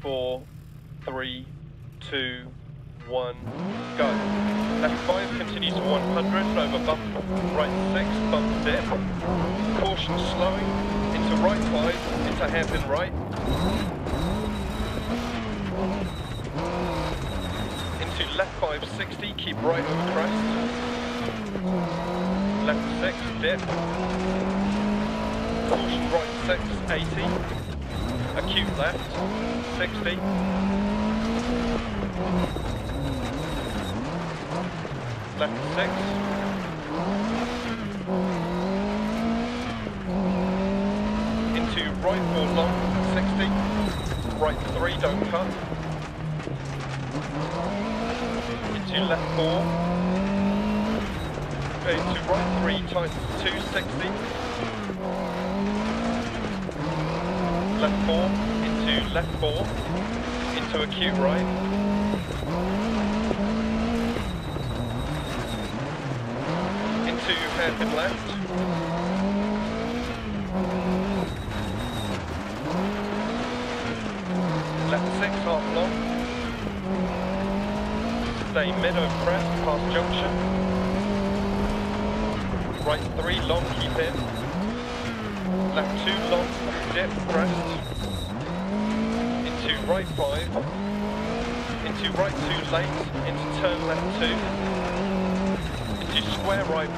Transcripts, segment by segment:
four, three, two, one, go. Left five continues to 100 over bump, right six, bump dip. Caution slowing, into right five, into hairpin right. Into left five, 60, keep right over crest. Left six, dip. Caution right six, 80. Acute left, 60. left six. Into right four long, 60. Right three, don't cut. Into left four. Into right three, tight 260. Left four, into left four, into acute right. Into hairpin left. Left six, half long. Stay mid over crest, past junction. Right three, long, keep in. Left two, long, jet crest. Into right 5. Into right 2 late. Into turn left 2. Into square right.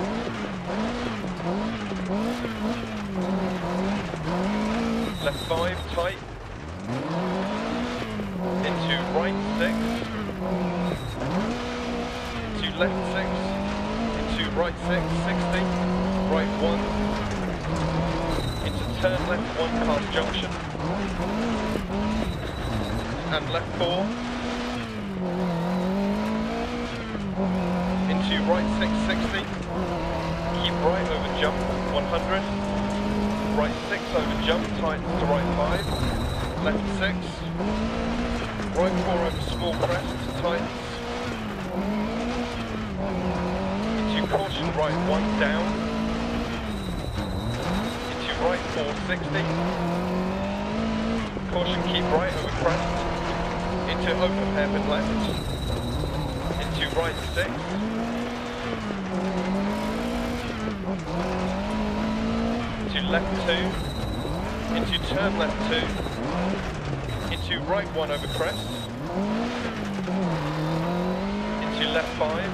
Left 5, tight. Into right 6. Into left 6. Into right 6, 60. Right 1 turn left one past junction. And left four. into right 660, keep right over jump 100, right 6 over jump, tightens to right 5, left 6, right 4 over small crest, tightens, into caution right 1 down, right 460, caution keep right over crest, into open hairpin left, into right 6, into left two, into turn left two, into right one over crest, into left five,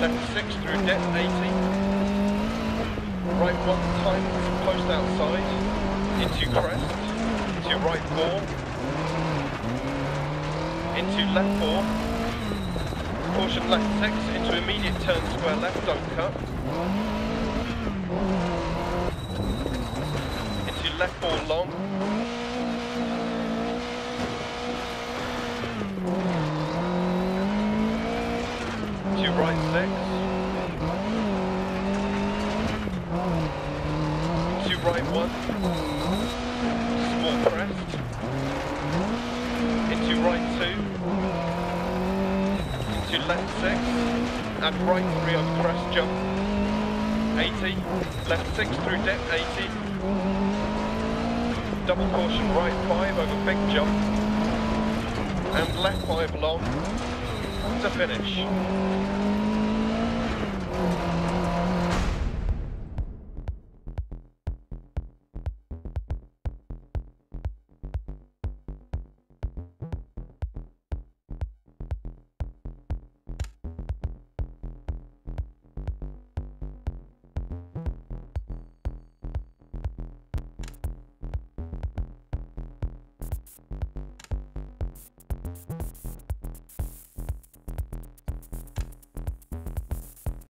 left six through depth 80, right one time, post outside, into crest, into right four, into left four, Caution left 6 into immediate turn square left, don't cut. Into left 4 long. To right 6. To right 1. Small crest. Into right 2 to left 6 and right 3 over crest jump. 80 left 6 through depth 80 double caution right 5 over big jump. And left 5 long to finish